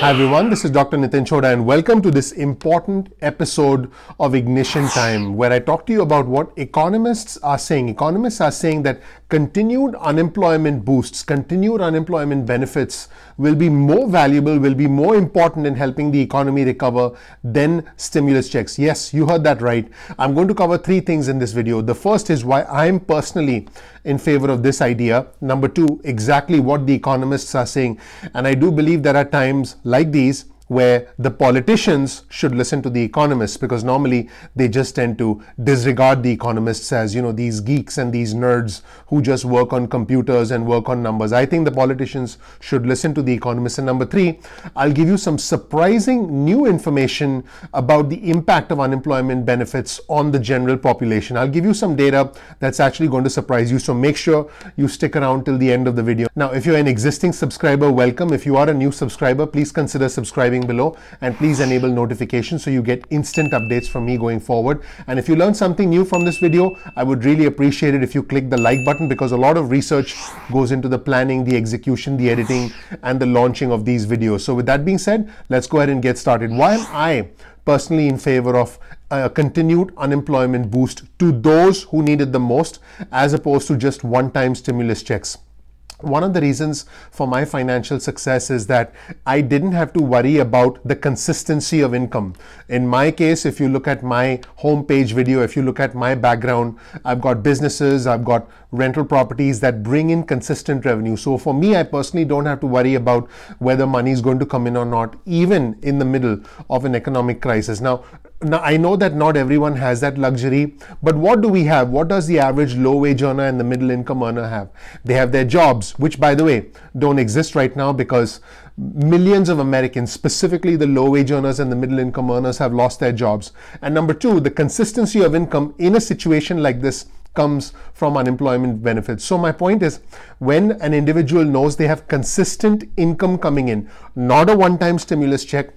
Hi everyone, this is Dr. Nitin Chhoda and welcome to this important episode of Ignition Time where I talk to you about what economists are saying. Economists are saying that continued unemployment boosts, continued unemployment benefits will be more valuable, will be more important in helping the economy recover than stimulus checks. Yes, you heard that right. I'm going to cover three things in this video. The first is why I'm personally in favor of this idea. Number two, exactly what the economists are saying. And I do believe there are times like these where the politicians should listen to the economists because normally they just tend to disregard the economists as you know these geeks and these nerds who just work on computers and work on numbers. I think the politicians should listen to the economists. And number 3 i'll give you some surprising new information about the impact of unemployment benefits on the general population. I'll give you some data that's actually going to surprise you so make sure you stick around till the end of the video. Now if you're an existing subscriber welcome. If you are a new subscriber please consider subscribing below and please enable notifications so you get instant updates from me going forward. And if you learned something new from this video, I would really appreciate it if you click the like button because a lot of research goes into the planning, the execution, the editing, and the launching of these videos. So with that being said, let's go ahead and get started. Why am I personally in favor of a continued unemployment boost to those who need it the most as opposed to just one-time stimulus checks? One of the reasons for my financial success is that I didn't have to worry about the consistency of income. In my case, if you look at my homepage video, if you look at my background, I've got businesses, I've got rental properties that bring in consistent revenue. So for me, I personally don't have to worry about whether money is going to come in or not, even in the middle of an economic crisis. Now, now I know that not everyone has that luxury, but what do we have? What does the average low wage earner and the middle income earner have? They have their jobs, which by the way, don't exist right now because millions of Americans, specifically the low wage earners and the middle income earners, have lost their jobs. And number two, the consistency of income in a situation like this comes from unemployment benefits. So my point is when an individual knows they have consistent income coming in, not a one-time stimulus check,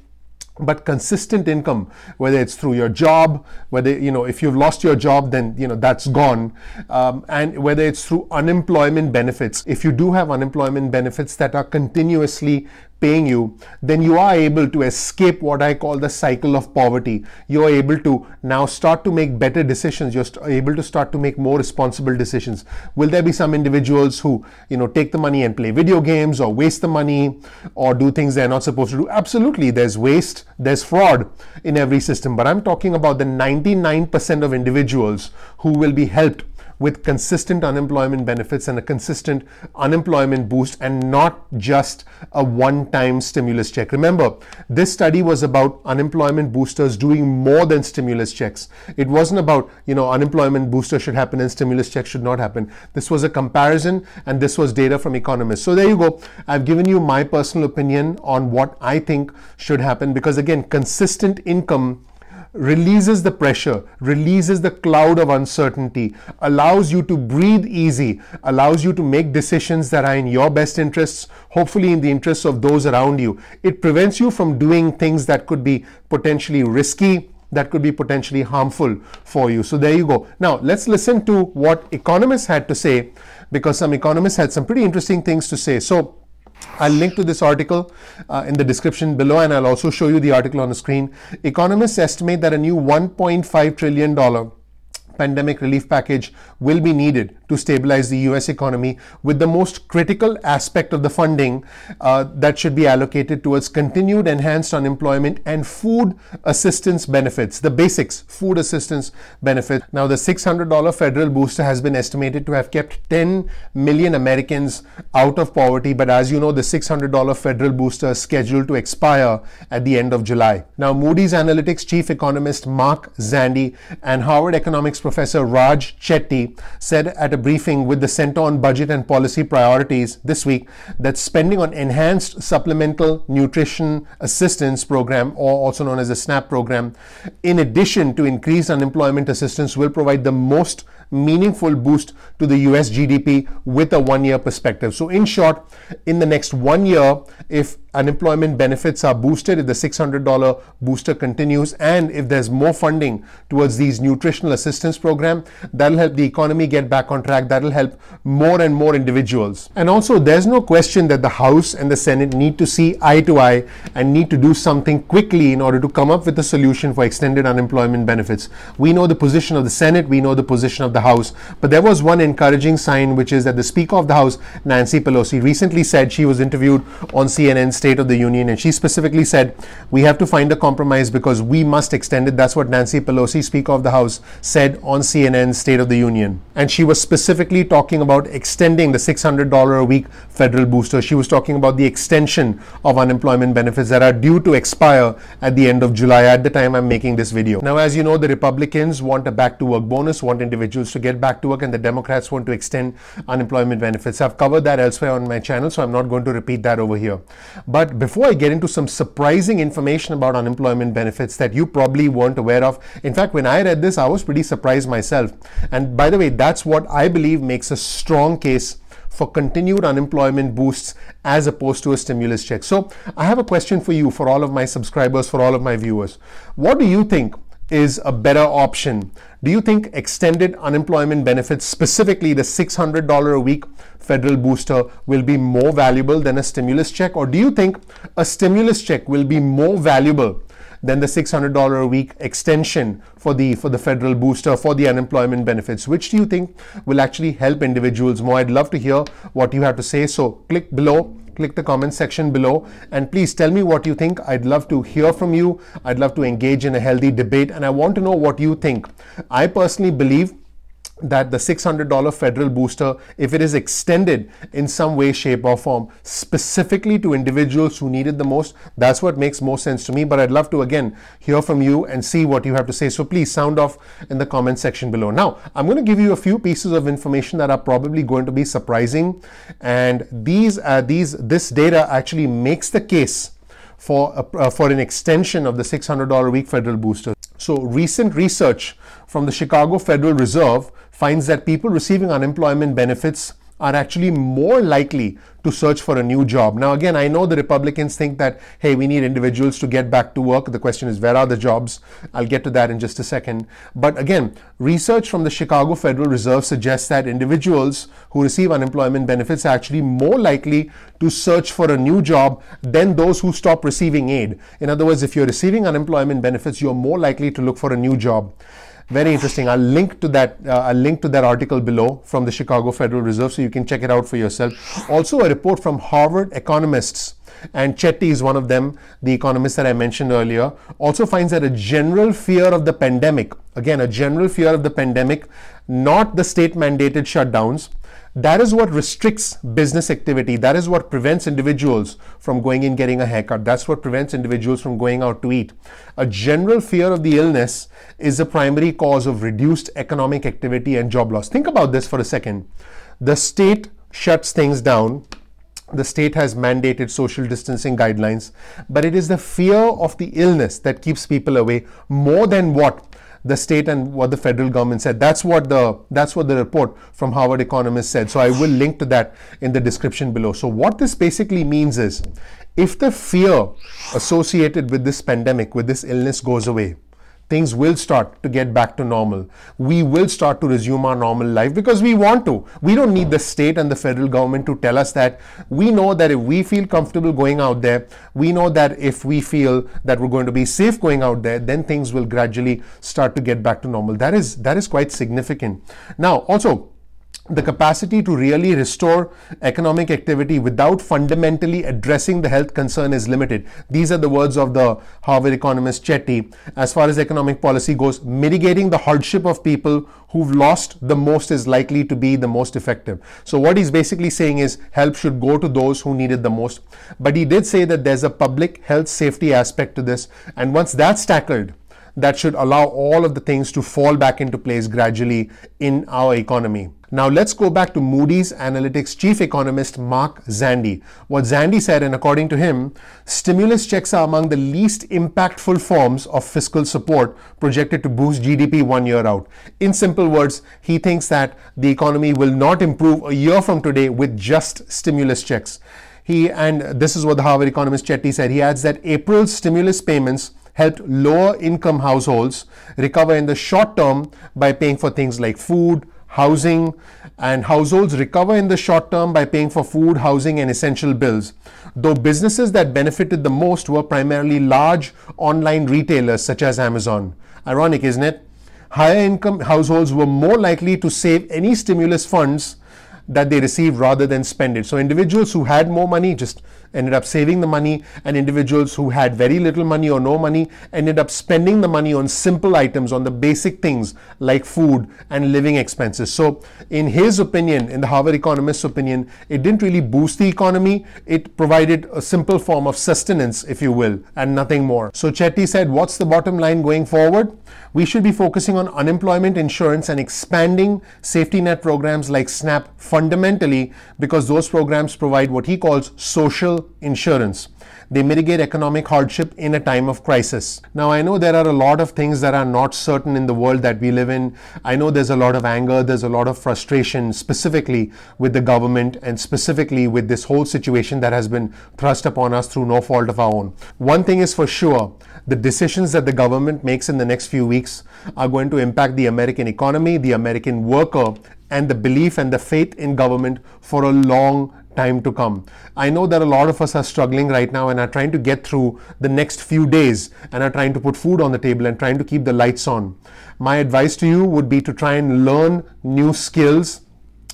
but consistent income whether it's through your job whether you know if you've lost your job then you know that's gone um, and whether it's through unemployment benefits if you do have unemployment benefits that are continuously paying you, then you are able to escape what I call the cycle of poverty. You're able to now start to make better decisions. You're able to start to make more responsible decisions. Will there be some individuals who, you know, take the money and play video games or waste the money or do things they're not supposed to do? Absolutely. There's waste, there's fraud in every system. But I'm talking about the 99% of individuals who will be helped with consistent unemployment benefits and a consistent unemployment boost and not just a one-time stimulus check. Remember, this study was about unemployment boosters doing more than stimulus checks. It wasn't about, you know, unemployment booster should happen and stimulus checks should not happen. This was a comparison and this was data from economists. So there you go. I've given you my personal opinion on what I think should happen because again, consistent income releases the pressure, releases the cloud of uncertainty, allows you to breathe easy, allows you to make decisions that are in your best interests, hopefully in the interests of those around you. It prevents you from doing things that could be potentially risky, that could be potentially harmful for you. So there you go. Now let's listen to what economists had to say because some economists had some pretty interesting things to say. So I'll link to this article uh, in the description below and I'll also show you the article on the screen. Economists estimate that a new $1.5 trillion pandemic relief package will be needed to stabilize the US economy with the most critical aspect of the funding uh, that should be allocated towards continued enhanced unemployment and food assistance benefits, the basics, food assistance benefits. Now the $600 federal booster has been estimated to have kept 10 million Americans out of poverty, but as you know, the $600 federal booster is scheduled to expire at the end of July. Now Moody's Analytics chief economist Mark Zandi and Harvard economics professor Raj Chetty said at a briefing with the Center on Budget and Policy Priorities this week that spending on Enhanced Supplemental Nutrition Assistance Program, or also known as the SNAP program, in addition to increased unemployment assistance, will provide the most meaningful boost to the US GDP with a one year perspective. So, in short, in the next one year, if unemployment benefits are boosted, if the $600 booster continues, and if there's more funding towards these nutritional assistance program, that'll help the economy get back on track. That'll help more and more individuals. And also, there's no question that the House and the Senate need to see eye to eye and need to do something quickly in order to come up with a solution for extended unemployment benefits. We know the position of the Senate, we know the position of the House, but there was one encouraging sign, which is that the Speaker of the House, Nancy Pelosi, recently said she was interviewed on CNN State of the Union, and she specifically said, We have to find a compromise because we must extend it. That's what Nancy Pelosi, Speaker of the House, said on CNN State of the Union. And she was specifically talking about extending the $600 a week federal booster. She was talking about the extension of unemployment benefits that are due to expire at the end of July at the time I'm making this video. Now, as you know, the Republicans want a back to work bonus, want individuals to get back to work, and the Democrats want to extend unemployment benefits. I've covered that elsewhere on my channel, so I'm not going to repeat that over here. But before I get into some surprising information about unemployment benefits that you probably weren't aware of, in fact, when I read this, I was pretty surprised myself. And by the way, that's what I believe makes a strong case for continued unemployment boosts as opposed to a stimulus check. So, I have a question for you, for all of my subscribers, for all of my viewers. What do you think is a better option? Do you think extended unemployment benefits, specifically the $600 a week federal booster, will be more valuable than a stimulus check? Or do you think a stimulus check will be more valuable than the $600 a week extension for the for the federal booster for the unemployment benefits which do you think will actually help individuals more i'd love to hear what you have to say so click below click the comment section below and please tell me what you think. I'd love to hear from you. I'd love to engage in a healthy debate and I want to know what you think. I personally believe that the $600 federal booster, if it is extended in some way, shape, or form, specifically to individuals who need it the most, that's what makes more sense to me. But I'd love to again hear from you and see what you have to say. So please sound off in the comment section below. Now, I'm going to give you a few pieces of information that are probably going to be surprising, and these, uh, these, this data actually makes the case for, a, uh, for an extension of the $600 a week federal booster. So recent research from the Chicago Federal Reserve finds that people receiving unemployment benefits are actually more likely to search for a new job. Now, again, I know the Republicans think that, hey, we need individuals to get back to work. The question is, where are the jobs? I'll get to that in just a second. But again, research from the Chicago Federal Reserve suggests that individuals who receive unemployment benefits are actually more likely to search for a new job than those who stop receiving aid. In other words, if you're receiving unemployment benefits, you're more likely to look for a new job. Very interesting. I'll link to that. Uh, I'll link to that article below from the Chicago Federal Reserve, so you can check it out for yourself. Also, a report from Harvard economists, and Chetty is one of them, the economist that I mentioned earlier, also finds that a general fear of the pandemic, again, a general fear of the pandemic, not the state mandated shutdowns, that is what restricts business activity. That is what prevents individuals from going and getting a haircut. That's what prevents individuals from going out to eat. A general fear of the illness is the primary cause of reduced economic activity and job loss. Think about this for a second. The state shuts things down. The state has mandated social distancing guidelines, but it is the fear of the illness that keeps people away more than what the state and what the federal government said. That's what the that's what the report from Harvard economist said. So I will link to that in the description below. So what this basically means is if the fear associated with this pandemic, with this illness goes away, things will start to get back to normal. We will start to resume our normal life because we want to. We don't need the state and the federal government to tell us that. We know that if we feel comfortable going out there, we know that if we feel that we're going to be safe going out there, then things will gradually start to get back to normal. That is that is quite significant. Now, also the capacity to really restore economic activity without fundamentally addressing the health concern is limited. These are the words of the Harvard economist Chetty. As far as economic policy goes, mitigating the hardship of people who've lost the most is likely to be the most effective. So what he's basically saying is help should go to those who need it the most. But he did say that there's a public health safety aspect to this. And once that's tackled, that should allow all of the things to fall back into place gradually in our economy. Now let's go back to Moody's Analytics chief economist Mark Zandi. What Zandi said, and according to him, stimulus checks are among the least impactful forms of fiscal support projected to boost GDP one year out. In simple words, he thinks that the economy will not improve a year from today with just stimulus checks. He and this is what the Harvard economist Chetty said. He adds that April's stimulus payments helped lower income households recover in the short term by paying for things like food, housing, and households recover in the short term by paying for food, housing, and essential bills. Though businesses that benefited the most were primarily large online retailers such as Amazon. Ironic, isn't it? Higher income households were more likely to save any stimulus funds that they received rather than spend it. So individuals who had more money just ended up saving the money and individuals who had very little money or no money ended up spending the money on simple items, on the basic things like food and living expenses. So in his opinion, in the Harvard economist's opinion, it didn't really boost the economy. It provided a simple form of sustenance, if you will, and nothing more. So Chetty said, what's the bottom line going forward? We should be focusing on unemployment insurance and expanding safety net programs like SNAP fundamentally because those programs provide what he calls social insurance. They mitigate economic hardship in a time of crisis. Now, I know there are a lot of things that are not certain in the world that we live in. I know there's a lot of anger, there's a lot of frustration, specifically with the government and specifically with this whole situation that has been thrust upon us through no fault of our own. One thing is for sure the decisions that the government makes in the next few weeks are going to impact the American economy, the American worker, and the belief and the faith in government for a long time to come. I know that a lot of us are struggling right now and are trying to get through the next few days and are trying to put food on the table and trying to keep the lights on. My advice to you would be to try and learn new skills.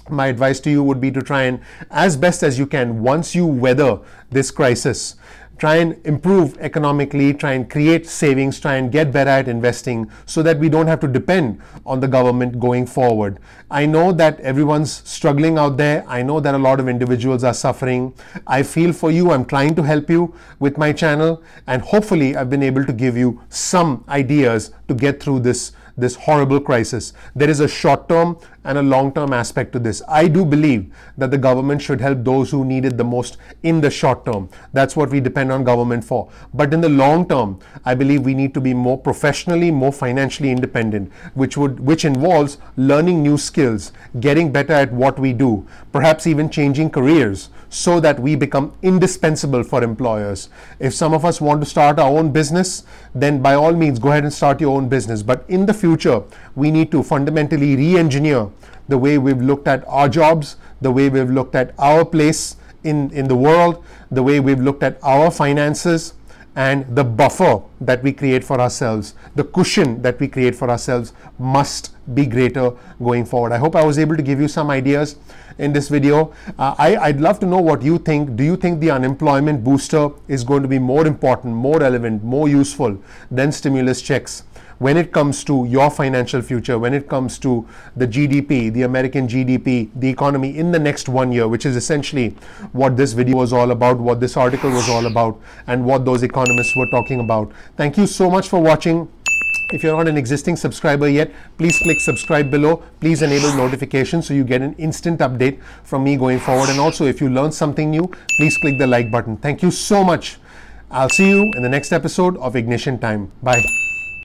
My advice to you would be to try and, as best as you can, once you weather this crisis, try and improve economically, try and create savings, try and get better at investing so that we don't have to depend on the government going forward. I know that everyone's struggling out there. I know that a lot of individuals are suffering. I feel for you. I'm trying to help you with my channel and hopefully I've been able to give you some ideas to get through this this horrible crisis. There is a short term and a long term aspect to this. I do believe that the government should help those who need it the most in the short term. That's what we depend on government for. But in the long term, I believe we need to be more professionally, more financially independent, which would which involves learning new skills, getting better at what we do, perhaps even changing careers so that we become indispensable for employers. If some of us want to start our own business, then by all means go ahead and start your own business. But in the future, we need to fundamentally re engineer the way we've looked at our jobs, the way we've looked at our place in, in the world, the way we've looked at our finances, and the buffer that we create for ourselves, the cushion that we create for ourselves must be greater going forward. I hope I was able to give you some ideas in this video. Uh, I, would love to know what you think. Do you think the unemployment booster is going to be more important, more relevant, more useful than stimulus checks? When it comes to your financial future, when it comes to the GDP, the American GDP, the economy in the next one year, which is essentially what this video was all about, what this article was all about, and what those economists were talking about. Thank you so much for watching. If you're not an existing subscriber yet, please click subscribe below. Please enable notifications so you get an instant update from me going forward. And also, if you learned something new, please click the like button. Thank you so much. I'll see you in the next episode of Ignition Time. Bye.